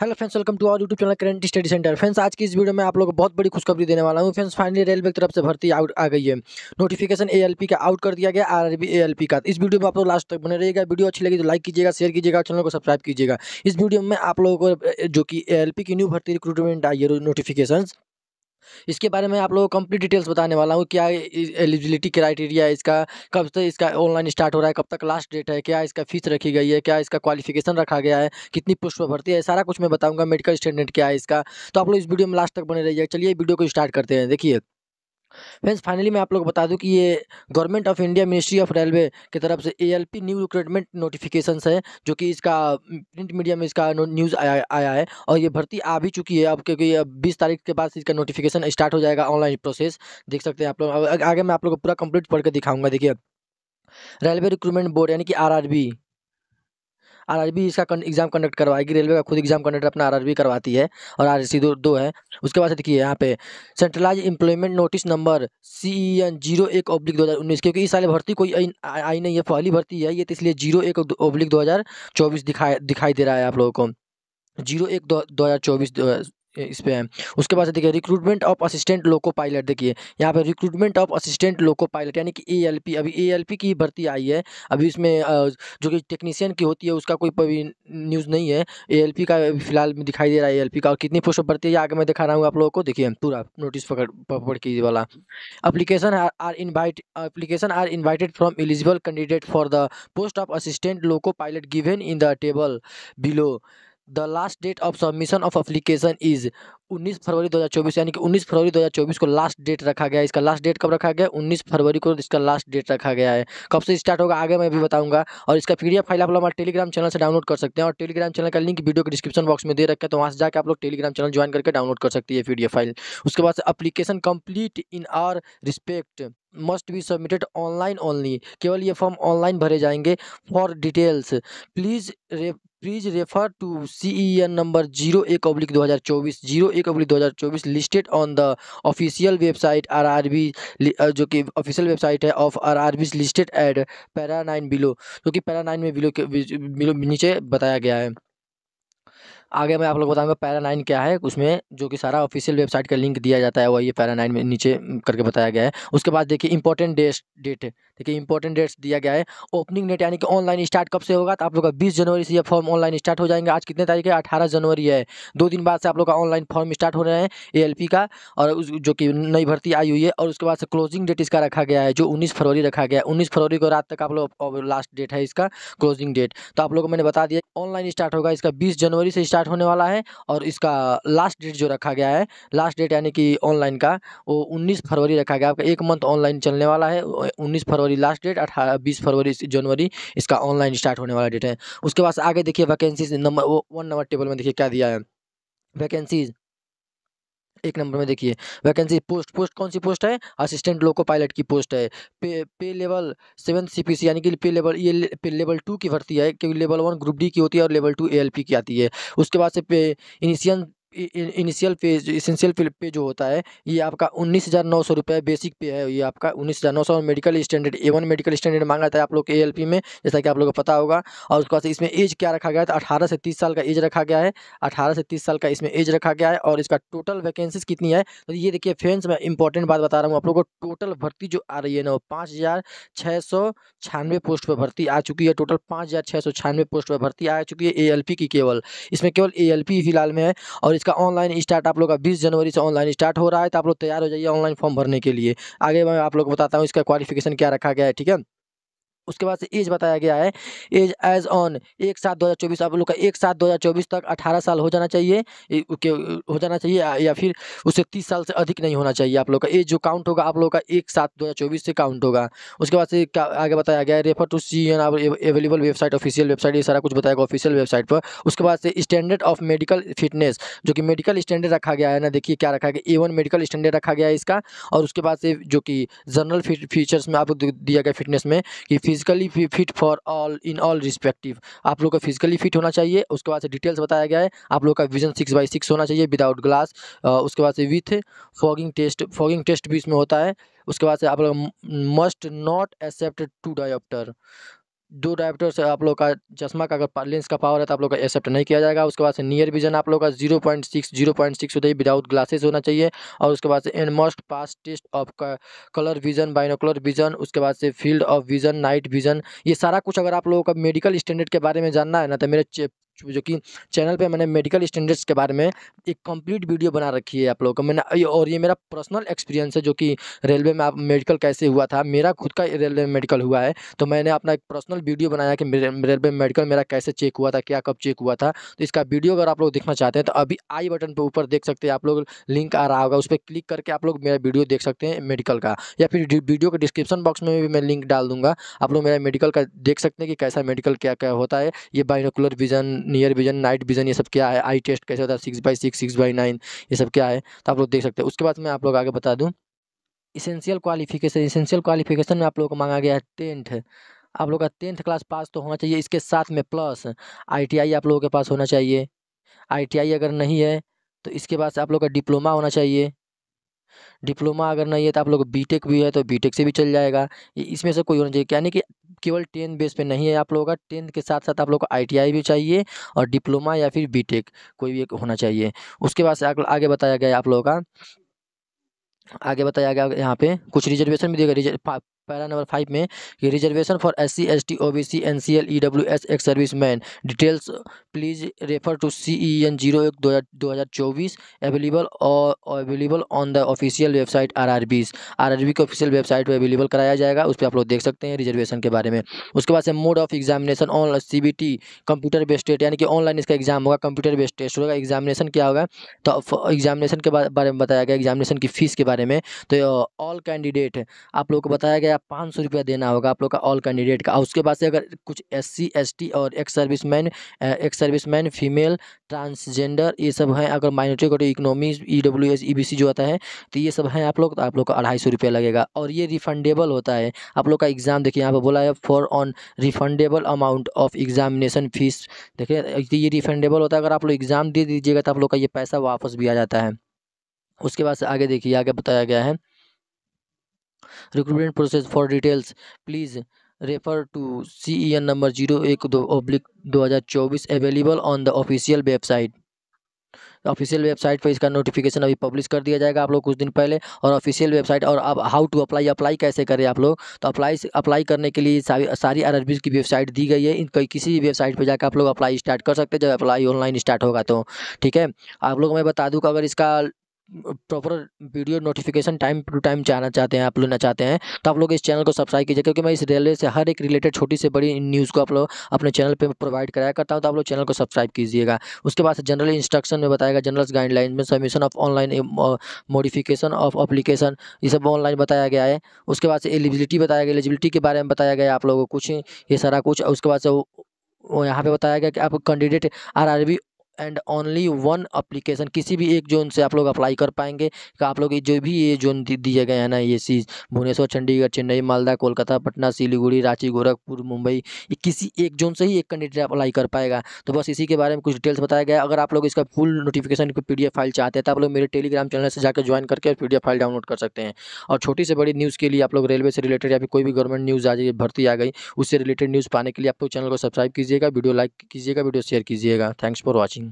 Hello friends welcome to our YouTube channel current study centre friends आज की इस video में आप लोगों को बहुत बड़ी खुशखबरी देने वाला हूँ। फ्रेंड्स फाइनली रेलवे की तरफ़ से भर्ती आउट आ गई है। नोटिफिकेशन एएलपी का आउट कर दिया गया आरआरबी एएलपी का। इस वीडियो में आप लोग लास्ट तक बने रहेगा वीडियो अच्छी लगी तो लाइक कीजिएगा शेयर कीजिएगा चैनल को सब्सक्राइब कीजिएगा। इस वीडियो में आप लोगों को, जो कि ए की न्यू भर्ती रिक्रूटमेंट आई है नोटिफिकेशन इसके बारे में आप लोगों को कंप्लीट डिटेल्स बताने वाला हूँ, क्या एलिजिबिलिटी क्राइटेरिया है इसका, कब से इसका ऑनलाइन स्टार्ट हो रहा है, कब तक लास्ट डेट है, क्या इसका फ़ीस रखी गई है, क्या इसका क्वालिफिकेशन रखा गया है, कितनी पोस्ट पर भर्ती है, सारा कुछ मैं बताऊँगा मेडिकल स्टैंडर्ड क्या है इसका। तो आप लोग इस वीडियो में लास्ट तक बने रहिए, चलिए वीडियो को स्टार्ट करते हैं, देखिए। फ्रेंड्स फाइनली मैं आप लोग को बता दूँ कि ये government of India ministry of railway की तरफ़ से एएलपी न्यू रिक्रूटमेंट नोटिफिकेशन है, जो कि इसका प्रिंट मीडिया में इसका न्यूज़ आया आया है और ये भर्ती आ भी चुकी है अब क्योंकि अब बीस तारीख के बाद इसका नोटिफिकेशन स्टार्ट हो जाएगा ऑनलाइन प्रोसेस देख सकते हैं आप लोग आगे मैं आप लोग को पूरा कंप्लीट पढ़ दिखाऊँगा। देखिए रेलवे रिक्रूटमेंट बोर्ड यानी कि आरआरबी आरआरबी इसका एग्ज़ाम कंडक्ट करवाएगी रेलवे का खुद एग्ज़ाम कंडक्ट अपना आरआरबी करवाती है और आर दो दो है। उसके बाद देखिए यहाँ पे centralise employment notice number C E N zero एक ओब्लिक दो हज़ार उन्नीस, क्योंकि इस साल भर्ती कोई आई नहीं है, पहली भर्ती है ये तो इसलिए ज़ीरो एक ओब्लिक दो हज़ार चौबीस दिखाई दिखाई दे रहा है आप लोगों को। ज़ीरो एक दो हज़ार चौबीस इस पे है। उसके बाद देखिए recruitment of assistant loco pilot देखिए, यहाँ पे recruitment of assistant loco pilot यानी कि एएलपी अभी एएलपी की भर्ती आई है। अभी इसमें जो कि टेक्नीशियन की होती है, उसका कोई न्यूज़ नहीं है। एएलपी का फ़िलहाल दिखाई दे रहा है एएलपी का। और कितनी पोस्ट भर्ती है आगे मैं दिखा रहा हूँ आप लोगों को। देखिए, पूरा नोटिस पकड़ पकड़ कीजिए वाला। Application are invite application are invited from eligible candidate for the post of assistant loco pilot given in the table below the last date of submission of application is 19 February 2024 यानी कि 19 February 2024 को last date रखा गया है। इसका last date कब रखा गया 19 फरवरी को इसका लास्ट डेट रखा गया है। कब से स्टार्ट होगा, आगे मैं भी बताऊँगा। और इसका पीडीएफ फ़ाइल आप लोग हमारे टेलीग्राम चैनल से डाउनलोड कर सकते हैं। और टेलीग्राम चैनल का लिंक वीडियो के डिस्क्रिप्शन बॉक्स में दे रखा है तो वहाँ से जाकर आप लोग टेलीग्राम चैनल ज्वाइन करके डाउनलोड कर सकती है पीडीएफ फ़ाइल उसके बाद application complete in all respect must be submitted online only केवल ये फॉर्म ऑनलाइन भरे जाएँगे। For details please please refer to C E N number zero एक अब्लिक दो हज़ार चौबीस ज़ीरो एक अब्लिक दो हज़ार चौबीस listed on the official website R R B जो कि ऑफिशियल वेबसाइट है of R R B listed at para nine below जो कि पैरा नाइन में बिलो के बिलो नीचे बताया गया है। आगे मैं आप लोग बताऊँगा पैरा नाइन क्या है। उसमें जो कि सारा ऑफिशियल वेबसाइट का लिंक दिया जाता है वही पैरा नाइन में नीचे करके बताया गया है। उसके बाद देखिए इंपॉर्टेंट डेट डेट देखिए इंपॉर्टेंट डेट्स दिया गया है। ओपनिंग डेट यानी कि ऑनलाइन स्टार्ट कब से होगा? तो आप लोग का बीस जनवरी से ये फॉर्म ऑनलाइन स्टार्ट हो जाएँगे। आज कितने तारीख है? अठारह जनवरी है। दो दिन बाद से आप लोग का ऑनलाइन फॉर्म स्टार्ट हो रहे हैं एएलपी का और जो कि नई भर्ती आई हुई है और उसके बाद से क्लोजिंग डेट इसका रखा गया है, जो उन्नीस फरवरी रखा गया है। उन्नीस फरवरी को रात तक आप लोग लास्ट डेट है इसका क्लोजिंग डेट तो आप लोग को मैंने बता दिया ऑनलाइन स्टार्ट होगा इसका बीस जनवरी से स्टार्ट होने वाला है और इसका लास्ट डेट जो रखा गया है लास्ट डेट यानी कि ऑनलाइन का, वो उन्नीस फरवरी रखा गया। आपका एक मंथ ऑनलाइन चलने वाला है उन्नीस फरवरी लास्ट डेट अठारह, बीस फरवरी जनवरी इसका ऑनलाइन स्टार्ट होने वाला डेट है। उसके बाद आगे देखिए vacancy number one number table में देखिए क्या दिया है। वैकेंसीज एक नंबर में देखिए, वैकेंसी पोस्ट पोस्ट कौन सी पोस्ट है? असिस्टेंट लोको पायलट की पोस्ट है। पे पे लेवल सेवन सी यानी कि पे लेवल, ये पे लेवल टू की भर्ती है, क्योंकि लेवल वन ग्रुप डी की होती है और level two A L P की आती है। उसके बाद से पे इनिशियल इनिशियल पे इसेंशियल पे जो होता है, ये आपका उन्नीस हज़ार नौ सौ रुपये बेसिक पे है। ये आपका उन्नीस हज़ार नौ सौ medical standard A one medical standard मांगा था आप लोग ए एल पी में, जैसा कि आप लोगों को पता होगा। और उसके बाद इसमें एज क्या रखा गया है तो अठारह से तीस साल का एज रखा गया है। अठारह से तीस साल का इसमें एज रखा गया है और इसका टोटल वैकेंसीज कितनी है? तो ये देखिए फ्रेंड्स मैं इंपॉर्टेंट बात बता रहा हूँ आप लोग को। टोटल भर्ती जो आ रही है ना, वो पाँच हज़ार छः सौ छियानवे पोस्ट पर भर्ती आ चुकी है। टोटल पाँच हज़ार छः सौ छियानवे पोस्ट पर भर्ती आ चुकी है ए एल पी की केवल। इसमें केवल ए एल पी फ़िलहाल में है और इसका ऑनलाइन स्टार्ट आप लोग का बीस जनवरी से ऑनलाइन स्टार्ट हो रहा है तो आप लोग तैयार हो जाइए ऑनलाइन फॉर्म भरने के लिए। आगे मैं आप लोग बताता हूँ इसका क्वालिफिकेशन क्या रखा गया है, ठीक है? उसके बाद से एज बताया गया है। एज एज ऑन एक सात दो हज़ार चौबीस, आप लोग का एक सात दो हज़ार चौबीस तक अठारह साल हो जाना चाहिए। हो जाना चाहिए या फिर उससे तीस साल से अधिक नहीं होना चाहिए आप लोग का। एज जो काउंट होगा आप लोग का एक सात दो हज़ार चौबीस से काउंट होगा। उसके बाद से आगे बताया गया है refer to C N available website official website ये सारा कुछ बताएगा ऑफिशियल वेबसाइट पर। उसके बाद से स्टैंडर्ड ऑफ़ मेडिकल फिटनेस जो कि मेडिकल स्टैंडर्ड रखा गया है ना, देखिए क्या रखा गया ए मेडिकल स्टैंडर्ड रखा गया है इसका। और उसके बाद से जो कि जनरल फीचर्स में आपको दिया गया फिटनेस में कि physically fit for all in all respective आप लोग का फिजिकली फिट होना चाहिए, उसके बाद से डिटेल्स बताया गया है। आप लोग का विजन सिक्स बाई सिक्स होना चाहिए विदाउट ग्लास उसके बाद से with fogging test fogging test भी इसमें होता है। उसके बाद से आप लोग must not accept two diopter दो डायप्टर से आप लोग का चश्मा का अगर लेंस का पावर है तो आप लोग का एक्सेप्ट नहीं किया जाएगा। उसके बाद से नियर विजन आप लोग का zero point six zero point six होता है विदाउट ग्लासेस होना चाहिए। और उसके बाद से and most pass test of colour vision binocular vision उसके बाद से field of vision night vision ये सारा कुछ अगर आप लोगों का मेडिकल स्टैंडर्ड के बारे में जानना है ना तो मेरे जो कि चैनल पे मैंने मेडिकल स्टैंडर्ड्स के बारे में एक कंप्लीट वीडियो बना रखी है आप लोगों को। मैंने और ये मेरा पर्सनल एक्सपीरियंस है जो कि रेलवे में आप मेडिकल कैसे हुआ था। मेरा खुद का रेलवे में मेडिकल हुआ है तो मैंने अपना एक पर्सनल वीडियो बनाया कि रेलवे में मेडिकल मेरा कैसे चेक हुआ था, क्या कब चेक हुआ था। तो इसका वीडियो अगर आप लोग देखना चाहते हैं तो अभी आई बटन पर ऊपर देख सकते हैं आप लोग, लिंक आ रहा होगा, उस पर क्लिक करके आप लोग मेरा वीडियो देख सकते हैं मेडिकल का। या फिर वीडियो के डिस्क्रिप्शन बॉक्स में भी मैं लिंक डाल दूँगा, आप लोग मेरा मेडिकल का देख सकते हैं कि कैसा मेडिकल क्या क्या होता है। ये binocular vision near vision night vision ये सब क्या है? आई टेस्ट कैसे होता है? Six by six six by nine ये सब क्या है? तो आप लोग देख सकते हैं। उसके बाद मैं आप लोग आगे बता दूँ। इसेंशियल क्वालिफिकेशन इसेंशियल क्वालिफिकेशन में आप लोग को मांगा गया है टेंथ आप लोग का टेंथ क्लास पास तो होना चाहिए। इसके साथ में प्लस आईटीआई आप लोगों के पास होना चाहिए। आईटीआई अगर नहीं है तो इसके बाद आप लोग का डिप्लोमा होना चाहिए। डिप्लोमा अगर नहीं है तो आप लोग बीटेक भी है तो बीटेक से भी चल जाएगा। इसमें से कोई होना चाहिए, यानी कि केवल टेंथ बेस पे नहीं है आप लोगों का टेंथ के साथ साथ आप लोग को आईटीआई भी चाहिए और डिप्लोमा या फिर बीटेक कोई भी एक होना चाहिए। उसके बाद आगे बताया गया आप लोगों का, आगे बताया गया यहाँ पे कुछ रिजर्वेशन भी देगा पैरा नंबर फाइव में कि reservation for S C S T O B C N C L E W S ex service man. Details please refer to C E N zero एक दो हज़ार चौबीस। अवेलेबल और available on the official website R R बीस R R B के official website पर available कराया जाएगा, उस पर आप लोग देख सकते हैं रिजर्वेशन के बारे में। उसके बाद से mode of examination on C B T computer based test, यानी कि ऑनलाइन इसका एग्ज़ाम होगा, कंप्यूटर बेस्ड टेस्ट होगा। एग्जामिनेशन क्या होगा? तो एग्जामिनेशन के बारे में बताया गया, एग्जामिनेशन की फ़ीस के बारे में। तो ऑल कैंडिडेट, आप लोग को बताया गया पाँच सौ रुपया देना होगा आप लोग का ऑल कैंडिडेट का। उसके बाद से अगर कुछ एस सी एस टी और ex service man ex service man female transgender ये सब हैं, अगर माइनॉरिटी को economy E W S E B C जो आता है तो ये सब हैं आप लोग तो आप लोग का अढ़ाई सौ रुपया लगेगा। और ये रिफंडेबल होता है। आप लोग का एग्ज़ाम देखिए, यहाँ पर बोला है for on refundable amount of examination fees देखिए तो ये रिफंडेबल होता है। अगर आप लोग एग्ज़ाम दे दीजिएगा तो आप लोग का ये पैसा वापस भी आ जाता है। उसके बाद से आगे देखिए, आगे बताया गया है। Recruitment process for details please refer to C E N number zero एक दो ओब्लिक दो हज़ार चौबीस available on the official website official website पर इसका नोटिफिकेशन अभी पब्लिश कर दिया जाएगा आप लोग कुछ दिन पहले और ऑफिशियल वेबसाइट और अब हाउ टू अप्लाई अप्लाई कैसे करें आप लोग? तो अप्लाई अप्लाई करने के लिए सारी आर की वेबसाइट दी गई है। इन किसी भी वेबसाइट पर जाकर आप लोग अप्लाई स्टार्ट कर सकते हैं। जब अप्लाई ऑनलाइन स्टार्ट होगा तो ठीक है? आप लोग मैं बता दूँ कि अगर इसका proper video notification time to time जाना चाहते हैं, आप लोग ना चाहते हैं तो आप लोग इस चैनल को सब्सक्राइब कीजिए, क्योंकि मैं इस रेलवे से हर एक रिलेटेड छोटी से बड़ी न्यूज़ को आप लोग अपने चैनल पे प्रोवाइड कराया करता हूँ तो आप लोग चैनल को सब्सक्राइब कीजिएगा। उसके बाद जनरल इंस्ट्रक्शन में बताएगा जनरल गाइडलाइन में submission of online modification of application ये सब ऑनलाइन बताया गया है। उसके बाद से एलिजिबिलिटी बताया गया एलिजिबिलिटी के बारे में बताया गया आप लोगों को, कुछ ये सारा कुछ उसके बाद से यहाँ पे बताया गया कि आप candidate R R B and only one application किसी भी एक जोन से आप लोग अप्लाई कर पाएँगे। आप लोग जो भी ये जोन दिए गए हैं ना, ये चीज़, भुवनेश्वर, चंडीगढ़, चेन्नई, मालदा, कोलकाता, पटना, सिलीगुड़ी, रांची, गोरखपुर, मुंबई किसी एक जोन से ही एक कैंडिडेट अप्लाई कर पाएगा। तो बस इसी के बारे में कुछ डिटेल्स बताया गया अगर आप लोग इसका फुल नोटिफिकेशन की पी फ़ाइल चाहते हैं तो आप लोग मेरे टेलीग्राम चैनल से जाकर ज्वाइन करके पीडीएफ फ़ाइल डाउनलोड कर सकते हैं। और छोटी से बड़ी न्यूज़ के लिए आप लोग रेलवे से रिलेटेड या फिर कोई भी गवर्नमेंट न्यूज़ आ जाए भर्ती आ गई, उससे रिलेटेड न्यूज़ पाने के लिए आप लोग चैनल को सब्सक्राइब कीजिएगा वीडियो लाइक कीजिएगा वीडियो शेयर कीजिएगा। Thanks for watching